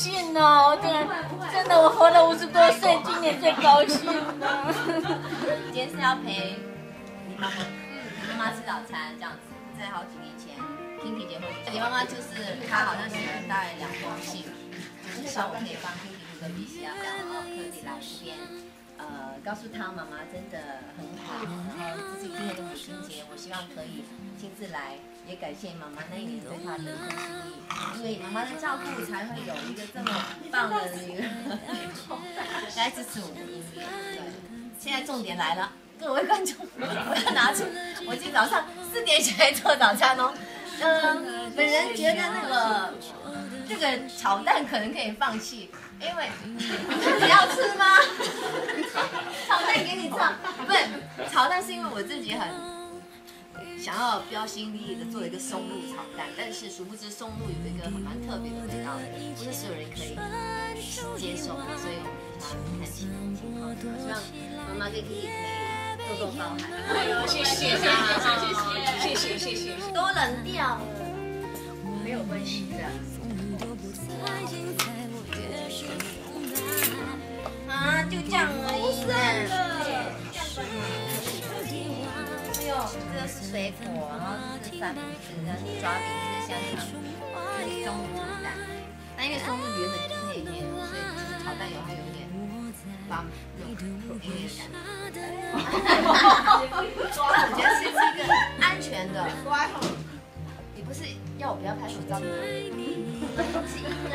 兴哦！真的，真的，我活了五十多岁，今年最高兴了。今天是要陪你妈妈，妈妈吃早餐这样子。在好几年前，Kinky 结婚，你妈妈就是她好像写了大概两封信，就是希望我可以帮 Kinky 录个笔写啊，然后可以来这边，呃，告诉他妈妈真的很好，然后自己今年的母亲节，我希望可以亲自来。也感谢妈妈那一年对他的一份心意，因为妈妈的照顾才会有一个这么棒的女儿来支持我们音乐。对，现在重点来了，各位观众，我要拿出我今天早上四点起来做早餐哦。嗯，本人觉得那个这个炒蛋可能可以放弃，因为 你要吃吗？给你吃，不是炒蛋是因为我自己很。想要标新立异的做一个松露炒蛋，但是殊不知松露有一个很蛮特别的味道，不是所有人可以接受的，所以我们想看情况。希望妈妈跟弟弟可以多多包涵。哎呦，谢谢，谢谢，谢谢，谢谢，都冷掉了，没有关系的。这个是水果，然后这是三明治，这是抓饼，这是香肠，这是中午炒蛋。那因为松露原本就是内馅，所以就是炒蛋油还有一点发有有点感觉。我觉得是一个安全的。你 不是要我不要拍手照吗？是一个。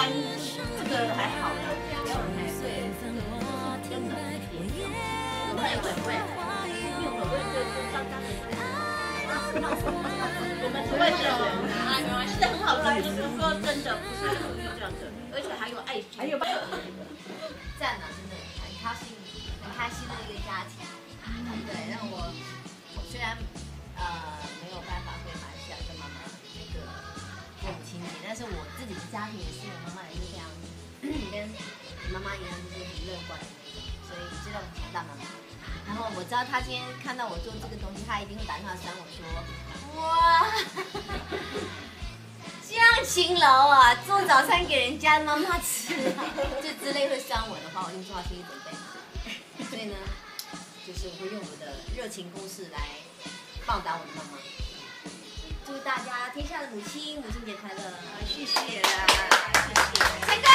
这个还好啦，不要太碎，真的，会会会，面粉会就干干的。我们不会这样。是很好吃，就是说真的，不是这样子，而且还有爱心，还有赞啊，真的很开心，很开心的一个家庭。对，让我虽然自己的家庭也是，我妈妈也是这样，跟妈妈一样，就是很乐观，所以知道很大妈妈。然后我知道他今天看到我做这个东西，他一定会打电话扇我说，哇。这样勤劳啊，做早餐给人家妈妈吃，这之类会伤我的话，我就做好心理准备。所以呢，就是我会用我的热情攻势来报答我的妈妈。祝大家天下的母亲母亲节快乐！谢谢啦，谢谢，成功，好好好。